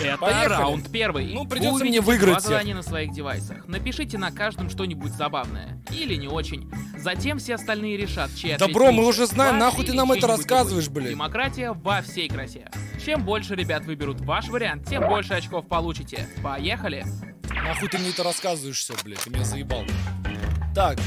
Это Поехали. раунд первый. Ну, придется мне увидите выиграть два задания на своих девайсах. Напишите на каждом что-нибудь забавное. Или не очень. Затем все остальные решат, чей Да, ответ бро, мы уже знаем, нахуй ты нам это рассказываешь, блин. Демократия во всей красе. Чем больше ребят выберут ваш вариант, тем больше очков получите. Поехали! Нахуй ты мне это рассказываешь все, блядь, ты меня заебал. Так.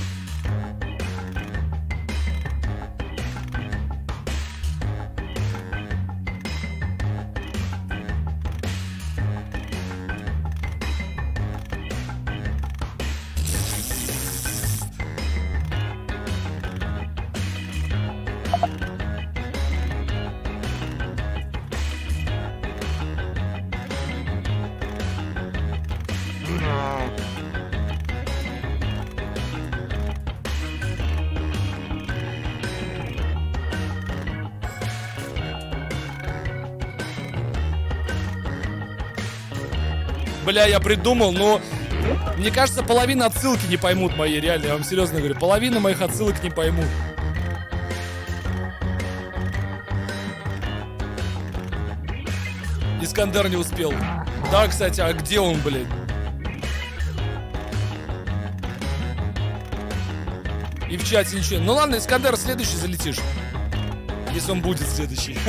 Бля, я придумал, но мне кажется, половина отсылки не поймут мои, реально, я вам серьезно говорю. Половина моих отсылок не поймут. Искандер не успел. Да, кстати, а где он, блин? И в чате ничего. Ну ладно, Искандер, следующий залетишь. Если он будет следующий.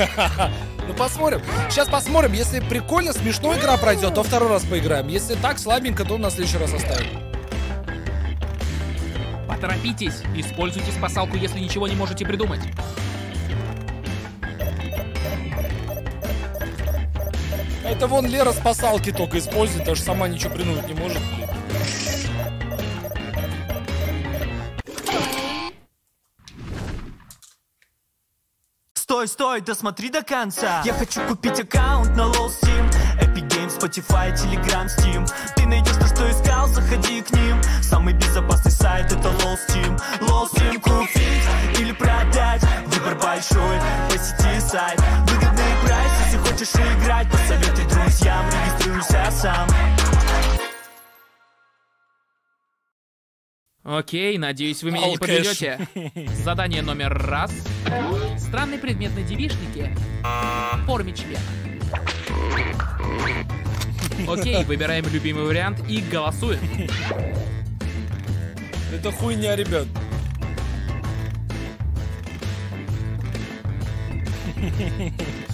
Ну посмотрим. Сейчас посмотрим. Если прикольно, смешно игра пройдет, то второй раз поиграем. Если так, слабенько, то на следующий раз оставим. Поторопитесь! Используйте спасалку, если ничего не можете придумать. Это вон Лера спасалки только использует, даже сама ничего придумать не может, блин. Стой, стой, досмотри до конца. Я хочу купить аккаунт на LOL Steam Epic Games, Spotify, Telegram, Steam. Ты найдешь то, что искал, заходи к ним. Самый безопасный сайт это LOL Steam LOL Steam купить или продать? Выбор большой, посети сайт. Выгодный прайс, если хочешь играть. Посоветуй друзьям, регистрируйся сам Окей, надеюсь, вы меня не подведете. Задание номер раз. Странный предмет на девишнике. В форме члена. Окей, выбираем любимый вариант и голосуем. Это хуйня, ребят.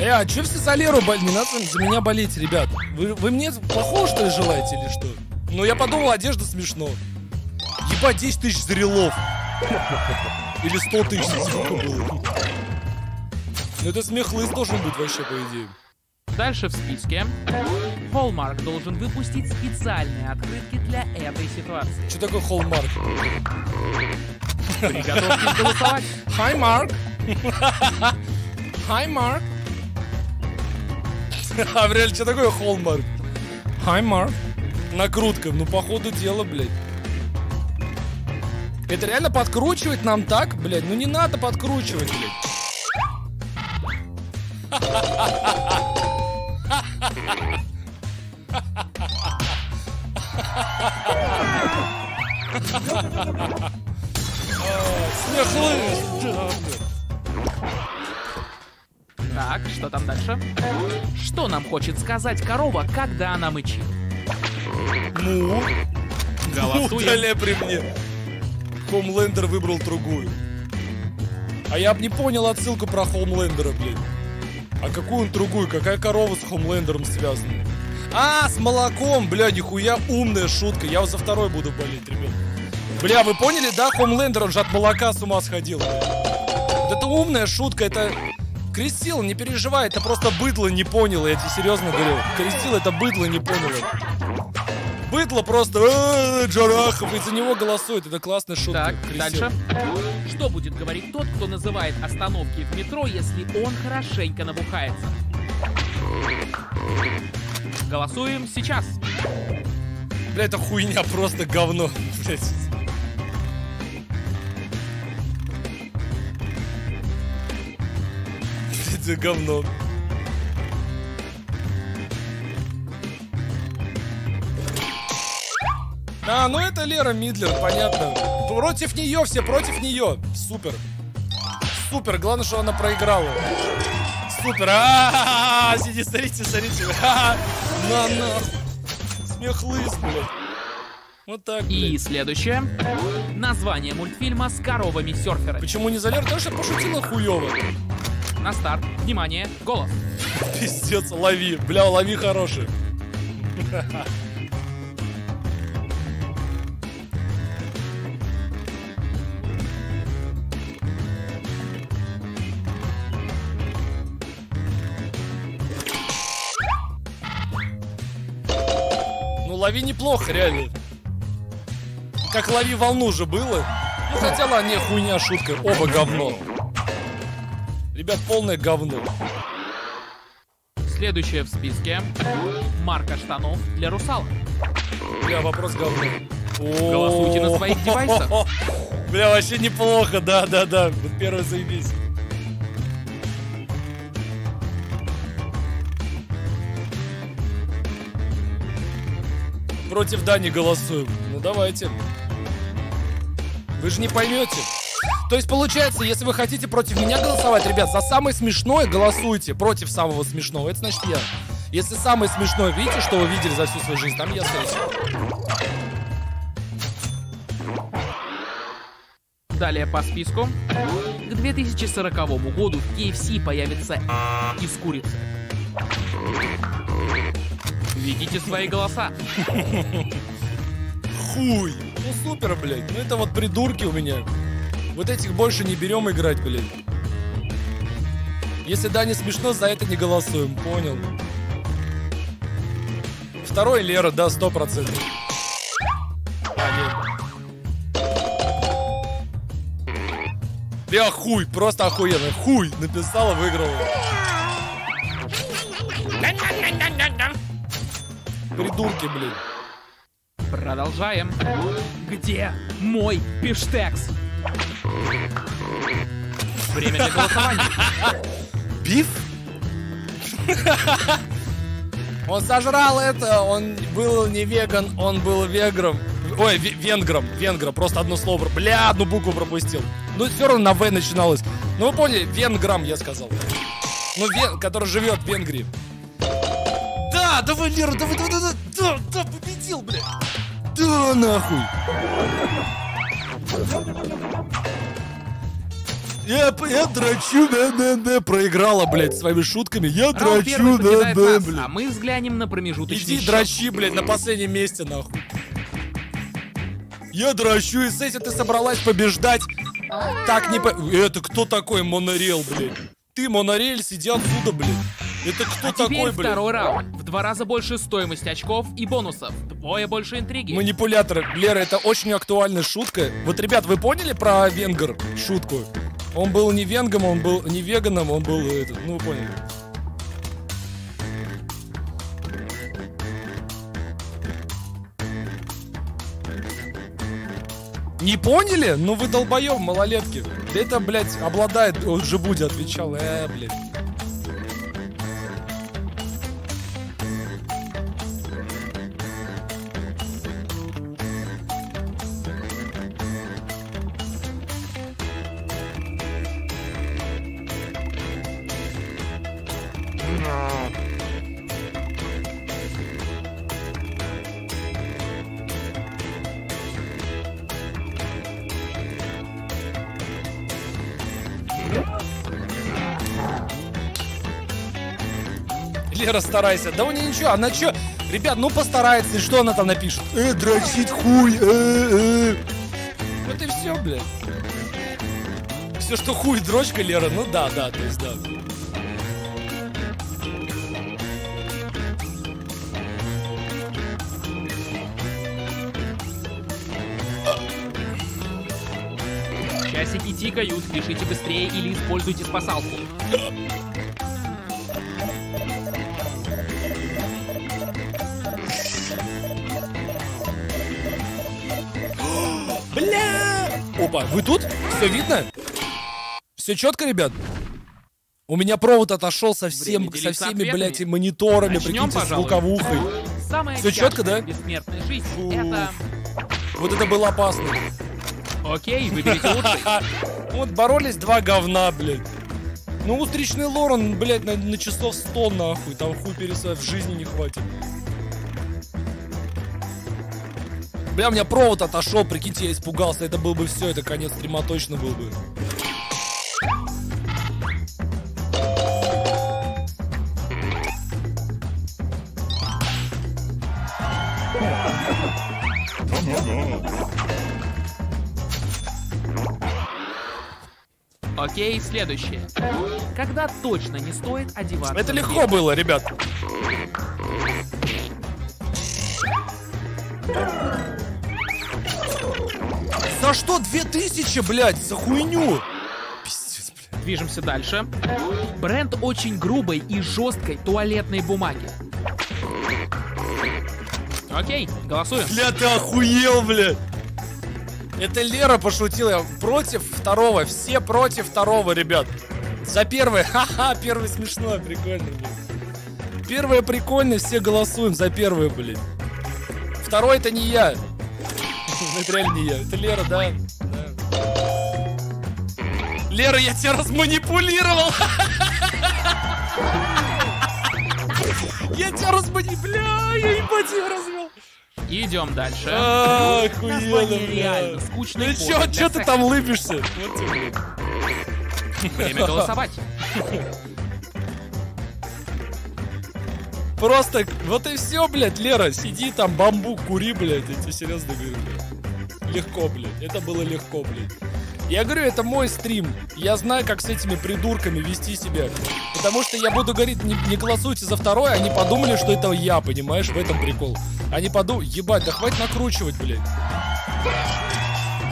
Э, а чё все за Леру боль- Не надо за меня болеть, ребят. Вы, вы мне плохого, что ли, желаете или что? Ну, я подумал, одежда смешно. Ебать, 10 тысяч зарелов. Или 100 тысяч, сколько было. Ну, это смех лыс должен быть вообще, по идее. Дальше в списке. Hallmark должен выпустить специальные открытки для этой ситуации. Что такое холмарк? Приготовьтесь голосовать. Hi, Mark. Hi, Mark. А в реале, что такое холмарк? Mark. Накрутка, ну, по ходу дела, блядь. Это реально подкручивать нам так, блядь? Ну не надо подкручивать, блядь. Смех. Так, что там дальше? Что нам хочет сказать корова, когда она мычит? Ну, Голосуем. при мне. Хомлендер выбрал другую. А я бы не понял отсылку про Хомлендера, блин. А какую он другую? Какая корова с Хомлендером связана? А, с молоком, бля, нихуя умная шутка. Я за второй буду болеть, ребят. Бля, вы поняли, да? Хомлендер, он же от молока с ума сходил. Это умная шутка, это... Крестил, не переживай, это просто быдло не понял, я тебе серьезно говорю. Крестил, это быдло не понял. Быдло просто «Э, Джарахов, из-за него голосует. Это классная шутка. Так, Крестил. дальше. Что будет говорить тот, кто называет остановки в метро, если он хорошенько набухается? Голосуем сейчас. Бля, это хуйня, просто говно. Блядь. Это говно. А, ну это Лера Мидлер, понятно. Против нее, все против нее. Супер. супер. Главное, что она проиграла. Супер. А, сиди, смотрите, смотрите. На, на. Смехлыс, блядь. Вот так, И блядь. следующее. Название мультфильма с коровами-серферами. Почему не залер? Потому что пошутила хуёво. На старт. Внимание. Голос. Пиздец, лови. Бля, лови хороший. Ну, лови неплохо, реально. Как лови волну же было. Ну, хотя не, хуйня, шутка. Оба говно. Ребят, полное говно. Следующее в списке. Марка штанов для русалок. Бля, вопрос говно. Голосуйте на своих девайсах. Бля, вообще неплохо, да, да, да. Вот первый заебись. Против Дани голосуем. Ну давайте. Вы же не поймете. То есть получается, если вы хотите против меня голосовать, ребят, за самое смешное голосуйте против самого смешного. Это значит я. Если самое смешное, видите, что вы видели за всю свою жизнь, там я всего. Далее по списку. К 2040 году в KFC появится из курицы. Видите свои голоса. Хуй. Ну супер, блядь. Ну это вот придурки у меня. Вот этих больше не берем играть, блядь. Если да, не смешно, за это не голосуем. Понял. Второй Лера, да, сто процентов. Бля, хуй, просто охуенно. Хуй написала, выиграла. Придурки, блин. Продолжаем. Где мой пиштекс? Время для голосования. Биф? Он сожрал это, он был не веган, он был вегром. Ой, ве- венгром, венгром, просто одно слово. Бля, одну букву пропустил. Ну, все равно на В начиналось. Ну, вы поняли, венграм я сказал. Ну, вен, который живет в Венгрии. Да, давай, Лера, давай, давай, давай, да, да, победил, блядь. Да, нахуй. Я, я дрочу, да, да, да, проиграла, блядь, своими шутками. Я Раунд первый дрочу, да, покидает да, нас, блядь. а мы взглянем на промежуточный Иди счет. дрочи, блядь, на последнем месте, нахуй. Я дрочу, и с этим ты собралась побеждать. Так не по... Это кто такой монорел, блядь? Ты, монорель, сиди отсюда, блядь. Это кто А теперь такой, блядь? второй раунд. В два раза больше стоимость очков и бонусов. Вдвое больше интриги. Манипулятор. Лера, это очень актуальная шутка. Вот, ребят, вы поняли про венгер шутку? Он был не венгом, он был не веганом, он был, этот, ну, вы поняли. Не поняли? Ну вы долбоёб, малолетки. Это, блядь, обладает... Он же Буди отвечал. Э, блядь. Лера, старайся. Да у нее ничего, она чё? Ребят, ну постарается, и что она там напишет? Э, дрочить хуй, э, э. Вот и все, блядь. Все, что хуй дрочка, Лера, ну да, да, то есть да. Часики тикают, пишите быстрее или используйте спасалку. Опа, вы тут? Все видно? Все четко, ребят? У меня провод отошел со, всем, со всеми, блядь, мониторами, Начнем, прикиньте, с пожалуй. звуковухой. Самая чётко, тяжкая да? бессмертная жизнь Фу. это Вот это было опасно. Окей, выберите лучший. Вот боролись два говна, блядь. Ну, устричный Лорен, блядь, на, на часов 100 нахуй. Там хуй пересадить в жизни не хватит. Бля, у меня провод отошел, прикиньте, я испугался. Это был бы все, это конец стрима точно был бы. Окей, следующее. Когда точно не стоит одеваться Это легко было, ребят. За что 2000, блядь? За хуйню? Пиздец, блядь. Движемся дальше. Бренд очень грубой и жесткой туалетной бумаги. Окей, голосуем. Бля, ты охуел, блядь. Это Лера пошутила. Против второго. Все против второго, ребят. За первое. Ха-ха, первый смешной, прикольно. Первое прикольно, все голосуем за первое, блядь. Второй это не я. Это реально не я. Это Лера, да. Да. Лера, я тебя разманипулировал. Я тебя разманипулировал. Бля, я тебя развел. Идем дальше. А, Охуенно, реально скучный Ну чё, чё ты там лыбишься? Время голосовать. Просто, вот и все, блядь, Лера, сиди там, бамбук кури, блядь, я тебе серьезно говорю, блядь. Легко, блядь, это было легко, блядь. Я говорю, это мой стрим. Я знаю, как с этими придурками вести себя. Потому что я буду говорить, не, не голосуйте за второй, они подумали, что это я, понимаешь, в этом прикол. Они подумали, ебать, да хватит накручивать, блядь.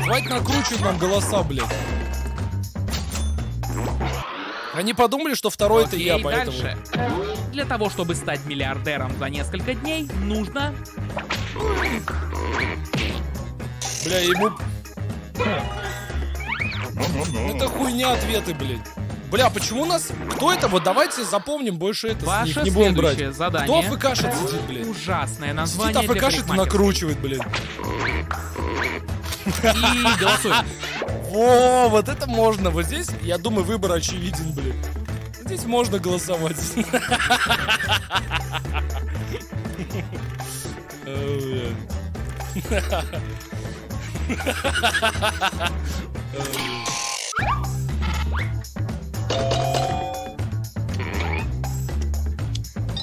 Хватит накручивать нам голоса, блядь. Они подумали, что второй это я, поэтому... дальше. Для того, чтобы стать миллиардером за несколько дней, нужно... Бля, ему... Это хуйня ответы, блядь. Бля, почему у нас... Кто это? Вот давайте запомним больше это с Ваше них. Не будем брать. следующее Кто задание. АФКшит сидит, блядь? Ужасное Сидит название и парикмахера. накручивает, блядь. И голосуем. Во, вот это можно. Вот здесь, я думаю, выбор очевиден, блядь. Здесь можно голосовать.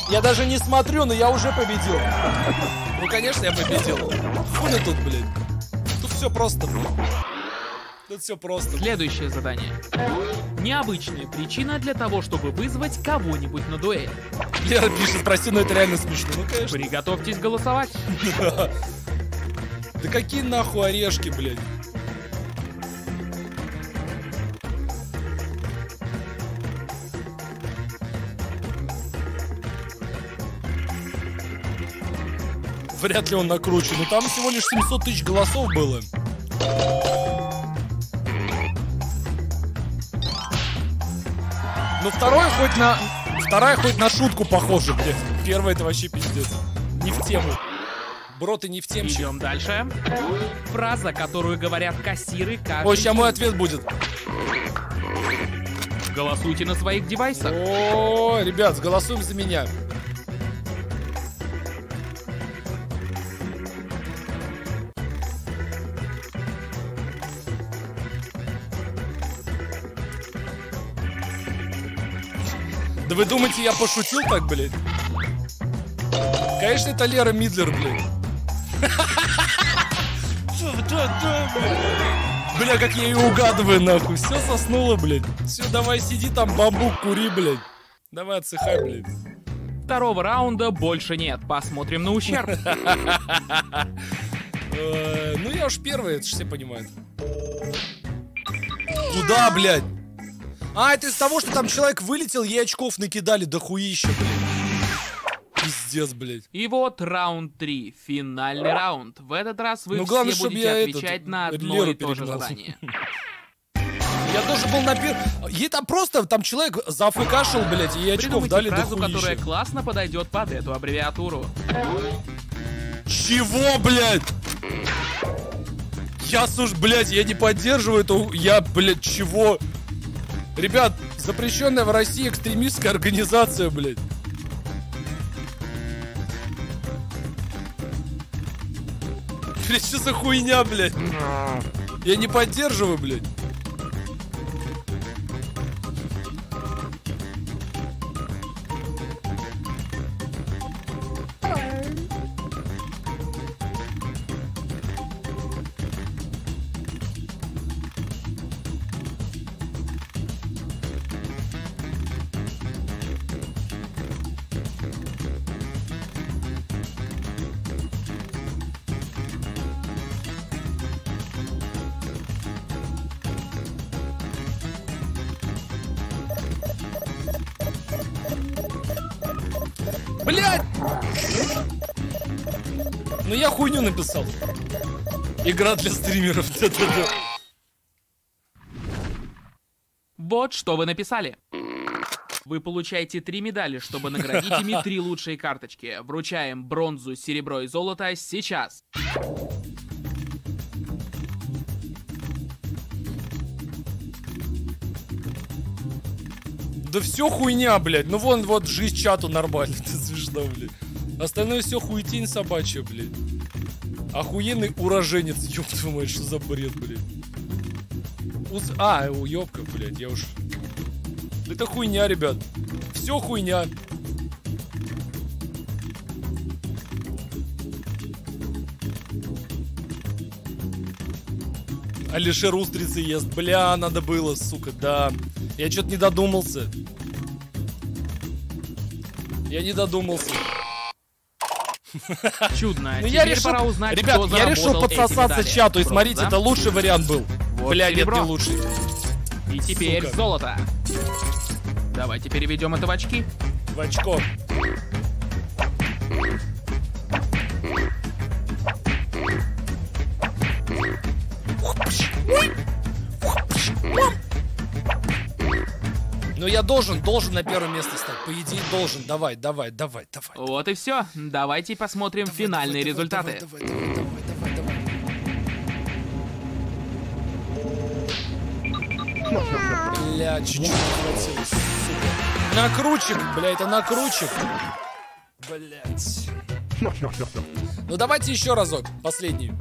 Я даже не смотрю, но я уже победил. Ну, конечно, я победил. Хули тут, блядь. Тут все просто, блядь. Тут все просто. Следующее задание. Необычная причина для того, чтобы вызвать кого-нибудь на дуэль. Лера пишет, прости, но это реально смешно. Ну, конечно. Приготовьтесь голосовать. Да какие нахуй орешки, блядь. Вряд ли он накручен. Ну там всего лишь 700 тысяч голосов было. Ну второй хоть на... Вторая хоть на шутку похожа, блядь. Первая это вообще пиздец. Не в тему. Бро, ты не в темщик. Идем дальше. Фраза, которую говорят кассиры каждый Ой, сейчас мой ответ будет. Голосуйте на своих девайсах. О, ребят, голосуем за меня. Да вы думаете, я пошутил так, блядь? Конечно, это Лера Мидлер, блядь. Бля, как я ее угадываю, нахуй. Все соснуло, блядь. Все, давай сиди там, бамбук кури, блядь. Давай отсыхай, блядь. Второго раунда больше нет. Посмотрим на ущерб. Э, Ну, я уж первый, это ж все понимают. Куда, блядь? А, это из того, что там человек вылетел, ей очков накидали до хуища, блядь. Пиздец, блядь. И вот раунд 3. Финальный раунд. В этот раз вы Ну, все главное, чтоб будете я отвечать этот, на одно Леру и то же задание. Я должен был на пер... Ей там просто, там человек зафкашил, блядь, и ей очков дали до фразу, хуища. которая классно подойдет под эту аббревиатуру. Чего, блядь? Я, слушай, блядь, я не поддерживаю эту... Я, блядь, чего? Ребят, запрещенная в России экстремистская организация, блядь. Блядь, что за хуйня, блядь? Я не поддерживаю, блядь. Ну я хуйню написал. Игра для стримеров. Вот что вы написали. Вы получаете три медали, чтобы наградить ими три лучшие карточки. Вручаем бронзу, серебро и золото сейчас. Да все хуйня, блядь. Ну вон, вот жизнь чату нормально. Это смешно, блядь. Остальное все хуетень собачья, блядь. Охуенный уроженец, ёб твою мать, что за бред, блядь. Ус- А, уёбка, блядь, я уж... Это хуйня, ребят. Все хуйня. Алишер устрицы ест. Бля, надо было, сука, да. Я что-то не додумался. Я не додумался. Чудно. Ну я решил, пора узнать, ребят, я решил подсосаться чату, и смотрите, это лучший вариант был. Бля, нет, не лучший. И теперь золото. Давайте переведем это в очки. В очко. Но я должен, должен на первое место стать. По идее, должен. Давай, давай, давай, давай. Вот и все. Давайте посмотрим финальные Давай, результаты. Давай, давай, давай, давай, давай, давай. Бля, чуть-чуть. Накручик, бля, это накручик. Блять. Ну давайте еще разок, последний.